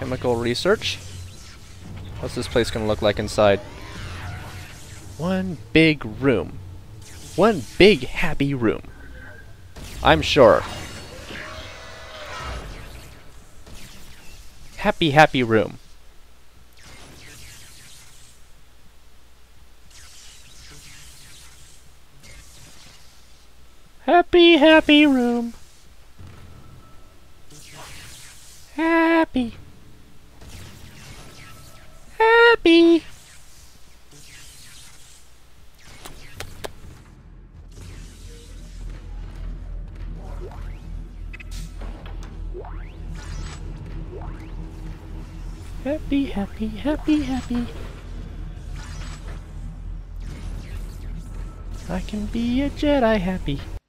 chemical research. What's this place gonna look like inside? One big room. One big happy room. I'm sure. Happy, happy room. Happy, happy room. Happy. Happy. Happy, happy, happy, happy. I can be a Jedi happy.